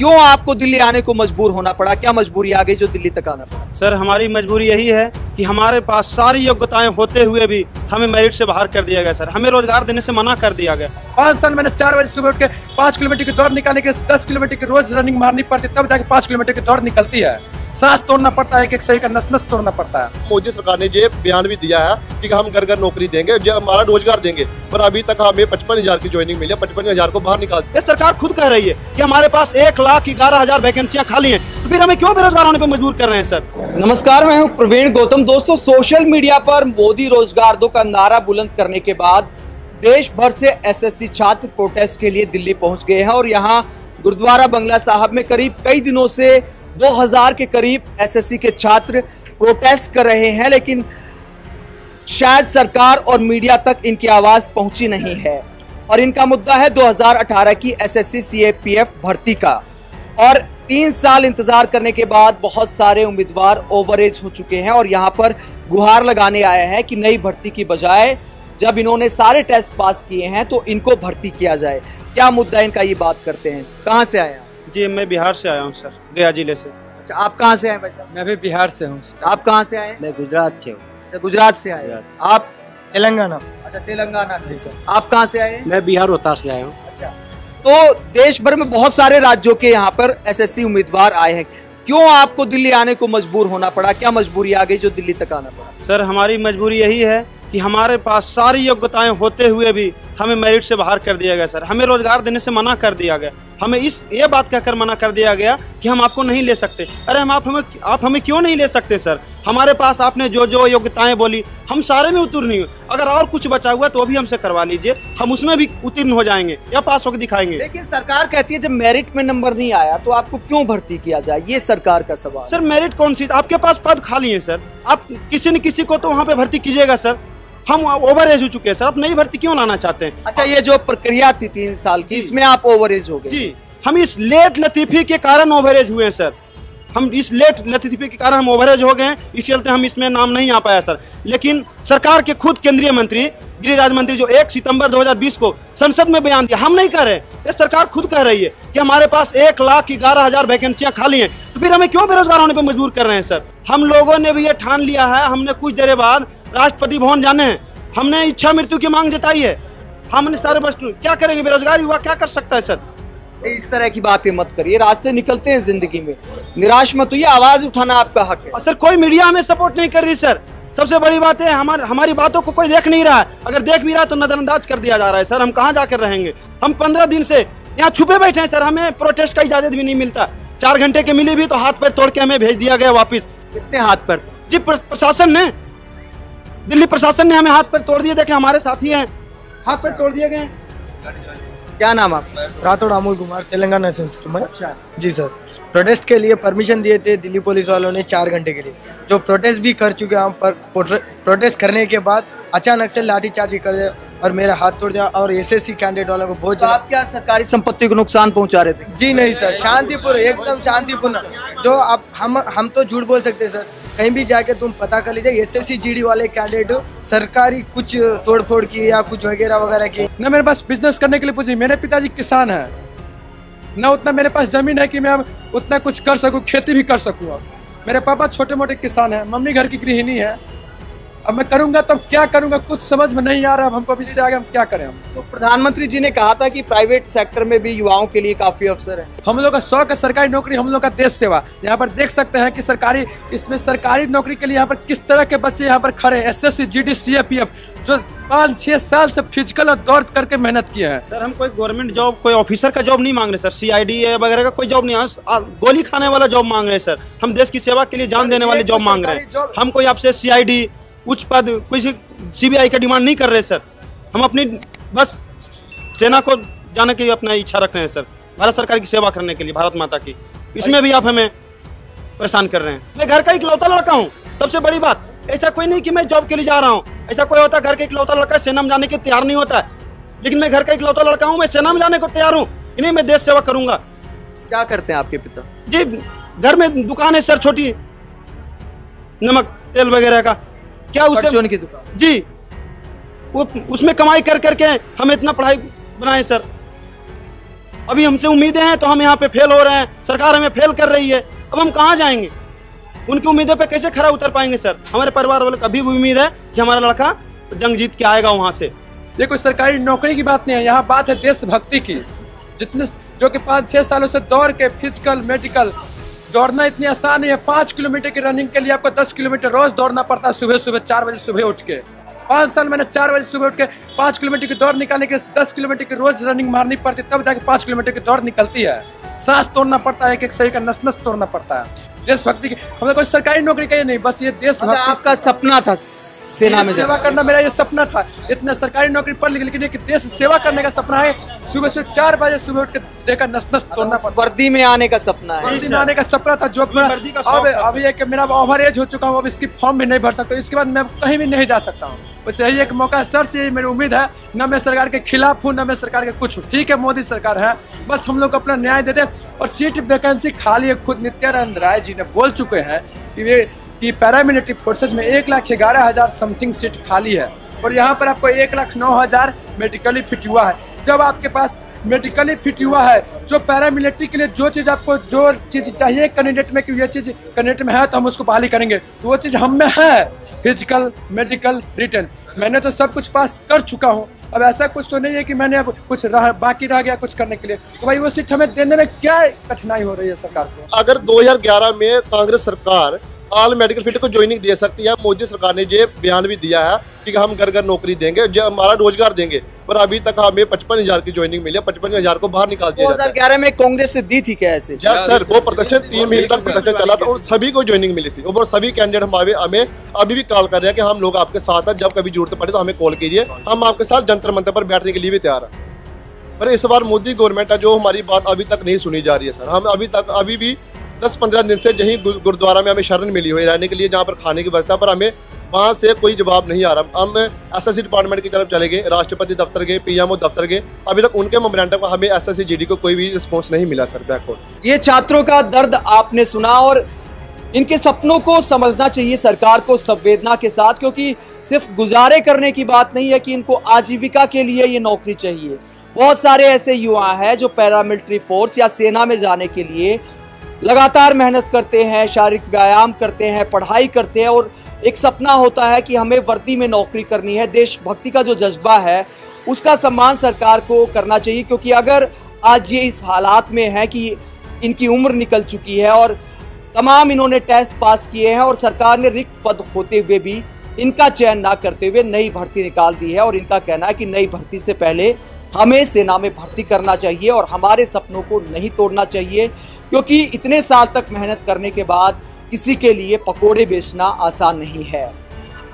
क्यों आपको दिल्ली आने को मजबूर होना पड़ा? क्या मजबूरी आ गई जो दिल्ली तक आना पड़ा? सर हमारी मजबूरी यही है कि हमारे पास सारी योग्यताएँ होते हुए भी हमें मेरिट से बाहर कर दिया गया सर। हमें रोज़गार देने से मना कर दिया गया। पाँच साल मैंने चार बजे सुबह उठ के पाँच किलोमीटर की दौड़ निकालने के दस किलोमीटर की रोज रनिंग मारनी पड़ती तब जाके पाँच किलोमीटर की दौड़ निकलती है। सांस तोड़ना पड़ता है एक एक शरीर का नस नस तोड़ना पड़ता है। मोदी सरकार ने ये बयान भी दिया है कि हम घर घर नौकरी देंगे जो हमारा रोज़गार देंगे पर अभी तक हमें पचपन हज़ार की ज्वाइनिंग मिली है पचपन हज़ार को बाहर निकाल ये सरकार खुद कह रही है कि हमारे पास एक लाख ग्यारह हज़ार वैकेंसियाँ खाली है तो फिर हमें क्यों बेरोजगार होने पर मजबूर कर रहे हैं सर? नमस्कार मैं हूँ प्रवीण गौतम। दोस्तों सोशल मीडिया पर मोदी रोज़गार दो का नारा बुलंद करने के बाद देश भर से एसएससी छात्र प्रोटेस्ट के लिए दिल्ली पहुँच गए हैं और यहाँ गुरुद्वारा बंगला साहब में करीब कई दिनों से 2000 के करीब एसएससी के छात्र प्रोटेस्ट कर रहे हैं, लेकिन शायद सरकार और मीडिया तक इनकी आवाज़ पहुँची नहीं है। और इनका मुद्दा है 2018 की एसएससी सीएपीएफ भर्ती का। और तीन साल इंतज़ार करने के बाद बहुत सारे उम्मीदवार ओवरेज हो चुके हैं और यहाँ पर गुहार लगाने आए हैं कि नई भर्ती की बजाय जब इन्होंने सारे टेस्ट पास किए हैं तो इनको भर्ती किया जाए। क्या मुद्दा इनका, ये बात करते हैं। कहाँ से आप? जी मैं बिहार से आया हूँ सर गया ज़िले से। अच्छा आप कहाँ से आए भाई साहब? मैं भी बिहार से हूँ आप कहाँ से आए? मैं गुजरात से हूँ। अच्छा, गुजरात से आए। आप तेलंगाना? अच्छा तेलंगाना से। जी सर। आप कहाँ से आए? मैं बिहार रोहतास से आया हूँ। अच्छा तो देश भर में बहुत सारे राज्यों के यहाँ पर एसएससी उम्मीदवार आए हैं। क्यों आपको दिल्ली आने को मजबूर होना पड़ा? क्या मजबूरी आ गई जो दिल्ली तक आना पड़ा? सर हमारी मजबूरी यही है कि हमारे पास सारी योग्यताएँ होते हुए भी हमें मेरिट से बाहर कर दिया गया सर। हमें रोज़गार देने से मना कर दिया गया। हमें इस ये बात कहकर मना कर दिया गया कि हम आपको नहीं ले सकते। अरे हम आप हमें आप हमें क्यों नहीं ले सकते सर? हमारे पास आपने जो जो योग्यताएँ बोली हम सारे में उत्तीर्ण हुए। अगर और कुछ बचा हुआ है तो भी हमसे करवा लीजिए। हम उसमें भी उत्तीर्ण हो जाएँगे या पास होकर दिखाएँगे। लेकिन सरकार कहती है जब मेरिट में नंबर नहीं आया तो आपको क्यों भर्ती किया जाए? ये सरकार का सवाल सर मेरिट कौन सी? आपके पास पद खाली है सर। आप किसी न किसी को तो वहाँ पे भर्ती कीजिएगा सर। हम ओवर एज हो चुके हैं सर। आप नई भर्ती क्यों लाना चाहते हैं? अच्छा ये जो प्रक्रिया थी तीन साल की इसमें आप ओवर एज हो गए। जी। हम इस लेट लतीफी के कारण ओवरेज हुए हैं सर। हम इस लेट लतीफी के कारण हम ओवरेज हो गए हैं। इस चलते हम इसमें नाम नहीं आ पाया सर। लेकिन सरकार के खुद केंद्रीय मंत्री गृह राज्य मंत्री जो 1 सितंबर 2020 को संसद में बयान दिया हम नहीं कह रहे ये सरकार खुद कह रही है कि हमारे पास एक लाख ग्यारह हज़ार वैकेंसियाँ खाली हैं। तो फिर हमें क्यों बेरोजगार होने पर मजबूर कर रहे हैं सर? हम लोगों ने भी ये ठान लिया है हमने कुछ देर बाद राष्ट्रपति भवन जाने हैं। हमने इच्छा मृत्यु की मांग जताई है। हमने सारे वस्तु क्या करेंगे? बेरोजगार युवा क्या कर सकता है सर? इस तरह की बातें मत करिए रास्ते निकलते हैं ज़िंदगी में। निराश मत होइए आवाज़ उठाना आपका हक है। सर कोई मीडिया हमें सपोर्ट नहीं कर रही सर। सबसे बड़ी बात है हमारे हमारी बातों को कोई देख नहीं रहा है। अगर देख भी रहा है तो नजरअंदाज कर दिया जा रहा है सर। हम कहाँ जाकर रहेंगे? हम पंद्रह दिन से यहाँ छुपे बैठे हैं सर। हमें प्रोटेस्ट का इजाज़त भी नहीं मिलता। चार घंटे के मिली भी तो हाथ पैर तोड़ के हमें भेज दिया गया वापिस। किसने हाथ पैर? जी प्रशासन ने। दिल्ली प्रशासन ने हमें हाथ पैर तोड़ दिए देखे हमारे साथी हैं। हाथ पैर तोड़ दिए गए। क्या नाम आपका? राठौड़ अमोल कुमार तेलंगाना से मैं। अच्छा। जी सर प्रोटेस्ट के लिए परमिशन दिए थे दिल्ली पुलिस वालों ने चार घंटे के लिए। जो प्रोटेस्ट भी कर चुके हैं हम पर प्रोटेस्ट करने के बाद अचानक से लाठीचार्ज कर दिया और मेरा हाथ तोड़ दिया और एस एसएससी कैंडिडेट वालों को बहुत तो आप क्या सरकारी संपत्ति को नुकसान पहुँचा रहे थे? जी नहीं सर शांतिपूर्ण एकदम शांतिपूर्ण। जो आप हम हम तो झूठ बोल सकते सर। कहीं भी जाके तुम पता कर लीजिए एस एस वाले कैंडिडेट सरकारी कुछ तोड़ फोड़ की या कुछ वगैरह वगैरह की। न मेरे पास बिज़नेस करने के लिए पूछिए, मेरे पिताजी किसान है। न उतना मेरे पास ज़मीन है कि मैं उतना कुछ कर सकूँ, खेती भी कर सकूँ अब। मेरे पापा छोटे मोटे किसान हैं, मम्मी घर की गृहिणी है। अब मैं करूँगा तो क्या करूँगा? कुछ समझ में नहीं आ रहा। अब हमको अभी इससे आगे हम क्या करें? हम तो प्रधानमंत्री जी ने कहा था कि प्राइवेट सेक्टर में भी युवाओं के लिए काफ़ी अवसर है। हम लोग का शौक है सरकारी नौकरी हम लोग का देश सेवा। यहाँ पर देख सकते हैं कि सरकारी इसमें सरकारी नौकरी के लिए यहाँ पर किस तरह के बच्चे यहाँ पर खड़े S S C G D C F जो पाँच छह साल से फ़िज़िकल और दौड़ करके मेहनत किए हैं। सर हम कोई गवर्नमेंट जॉब कोई ऑफिसर का जॉब नहीं मांग रहे सर। सीआईडी वगैरह का कोई जॉब नहीं गोली खाने वाला जॉब मांग रहे हैं सर। हम देश की सेवा के लिए जान देने वाले जॉब मांग रहे हैं। हम कोई आपसे सीआईडी उच्च पद कोई सीबीआई का डिमांड नहीं कर रहे सर हम अपनी बस सेना को जाने की अपना इच्छा रख रहे हैं सर भारत सरकार की सेवा करने के लिए भारत माता की। इसमें भी आप हमें परेशान कर रहे हैं। मैं घर का इकलौता लड़का हूँ सबसे बड़ी बात। ऐसा कोई नहीं कि मैं जॉब के लिए जा रहा हूँ। ऐसा कोई होता है घर का इकलौता लड़का सेना में जाने के तैयार नहीं होता। है लेकिन मैं घर का इकलौता लड़का हूँ मैं सेना में जाने को तैयार हूँ। इन्हें मैं देश सेवा करूँगा। क्या करते हैं आपके पिता? जी घर में दुकान है सर छोटी। नमक तेल वगैरह का। क्या परचून की दुकान। जी। वो उसमें कमाई कर करके हम इतना पढ़ाई बनाए सर। अभी हमसे उम्मीदें हैं तो हम यहाँ पे फेल हो रहे हैं। सरकार हमें फेल कर रही है। अब हम कहाँ जाएँगे? उनकी उम्मीदों पे कैसे खरा उतर पाएँगे सर? हमारे परिवार वालों को अभी भी उम्मीद है कि हमारा लड़का जंग जीत के आएगा वहाँ से। ये कोई सरकारी नौकरी की बात नहीं है। यहाँ बात है देशभक्ति की। जितने जो कि पाँच छः सालों से दौड़ के फ़िज़िकल मेडिकल दौड़ना इतनी आसान है, पाँच किलोमीटर की रनिंग के लिए आपको दस किलोमीटर रोज दौड़ना पड़ता है सुबह सुबह, चार बजे सुबह उठ के। पाँच साल मैंने चार बजे सुबह उठ के पाँच किलोमीटर की दौड़ निकालने के लिए दस किलोमीटर की रोज रनिंग मारनी पड़ती तब जाके पाँच किलोमीटर की दौड़ निकलती है। सांस तोड़ना पड़ता है एक एक शरीर का नस नस तोड़ना पड़ता है। देशभक्ति की। हमने कोई सरकारी नौकरी कही नहीं बस ये मतलब आपका सपना था सेना में सेवा करना मेरा ये सपना था। इतना सरकारी नौकरी पढ़ लिख लेकिन एक देश सेवा करने का सपना है। सुबह सुबह चार बजे सुबह उठ के देखा नस नस तोड़ना वर्दी में आने का सपना है। वर्दी में आने का सपना था। जो मेरा वर्दी का अब अभी एक मेरा ओवर एज हो चुका हूँ अब इसकी फॉर्म भी नहीं भर सकता इसके बाद मैं कहीं भी नहीं जा सकता हूँ। बस यही एक मौका सर से यही मेरी उम्मीद है, न मैं सरकार के खिलाफ हूँ, न मैं सरकार के कुछ हूँ। ठीक है, मोदी सरकार है। बस हम लोग अपना न्याय देते और सीट वैकेंसी खाली है, खुद नित्यानंद राय जी ने बोल चुके हैं कि वे कि पैरामिलिट्री फोर्सेज में एक लाख ग्यारह हज़ार समथिंग सीट खाली है और यहाँ पर आपको एक लाख नौ हज़ार मेडिकली फिट हुआ है। जब आपके पास मेडिकली फिट हुआ है, जो पैरामिलिट्री के लिए जो चीज़ आपको, जो चीज़ चाहिए कैंडिडेट में, कि ये चीज़ कैंडिडेट में है तो हम उसको बहाली करेंगे। तो वो चीज़ हम में है। फ़िज़िकल मेडिकल रिटर्न मैंने तो सब कुछ पास कर चुका हूँ। अब ऐसा कुछ तो नहीं है कि मैंने अब कुछ रह, बाकी रह गया कुछ करने के लिए। तो भाई वो सीट हमें देने में क्या कठिनाई हो रही है सरकार को? अगर 2011 में कांग्रेस सरकार ऑल मेडिकल फ़ील्ड को ज्वाइनिंग दे सकती है मोदी सरकार ने ये बयान भी दिया है। कि हम घर घर नौकरी देंगे जो हमारा रोज़गार देंगे। पर अभी तक हमें पचपन हज़ार की ज्वाइनिंग मिली है पचपन हज़ार को बाहर निकाल दिया जाता है। 2011 में कांग्रेस से दी थी क्या ऐसे? यार सर वो प्रदर्शन तीन महीने तक प्रदर्शन चला था और सभी को ज्वाइनिंग मिली थी। और सभी कैंडिडेट हमारे हमें अभी भी कॉल कर रहे हैं कि हम लोग आपके साथ हैं जब कभी ज़रूरत पड़े तो हमें कॉल कीजिए। हम आपके साथ जंतर मंत्र पर बैठने के लिए भी तैयार हैं। पर इस बार मोदी गवर्नमेंट है जो हमारी बात अभी तक नहीं सुनी जा रही है सर। हम अभी तक अभी भी दस पंद्रह दिन से यही गुरुद्वारा में हमें शरण मिली हुई रहने के लिए जहाँ पर खाने की व्यवस्था पर हमें वहाँ से कोई जवाब नहीं आ रहा। हम एस एस सी डिपार्टमेंट की तरफ़ चले गए, राष्ट्रपति दफ्तर गए पीएमओ दफ्तर गए। अभी तक उनके मेमोरेंडम का हमें एस एस को कोई भी रिस्पॉन्स नहीं मिला सर बैकवर्ड ये छात्रों का दर्द आपने सुना और इनके सपनों को समझना चाहिए सरकार को संवेदना के साथ, क्योंकि सिर्फ़ गुजारे करने की बात नहीं है कि इनको आजीविका के लिए ये नौकरी चाहिए। बहुत सारे ऐसे युवा हैं जो पैरामिलिट्री फोर्स या सेना में जाने के लिए लगातार मेहनत करते हैं, शारीरिक व्यायाम करते हैं, पढ़ाई करते हैं और एक सपना होता है कि हमें वर्दी में नौकरी करनी है। देशभक्ति का जो जज्बा है, उसका सम्मान सरकार को करना चाहिए, क्योंकि अगर आज ये इस हालात में है कि इनकी उम्र निकल चुकी है और तमाम इन्होंने टेस्ट पास किए हैं और सरकार ने रिक्त पद होते हुए भी इनका चयन ना करते हुए नई भर्ती निकाल दी है और इनका कहना है कि नई भर्ती से पहले हमें सेना में भर्ती करना चाहिए और हमारे सपनों को नहीं तोड़ना चाहिए, क्योंकि इतने साल तक मेहनत करने के बाद किसी के लिए पकोड़े बेचना आसान नहीं है।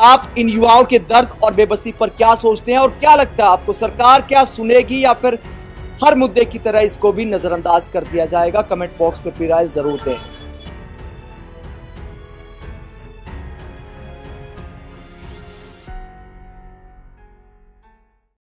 आप इन युवाओं के दर्द और बेबसी पर क्या सोचते हैं और क्या लगता है आपको? सरकार क्या सुनेगी या फिर हर मुद्दे की तरह इसको भी नजरअंदाज कर दिया जाएगा? कमेंट बॉक्स में अपनी राय ज़रूर दें।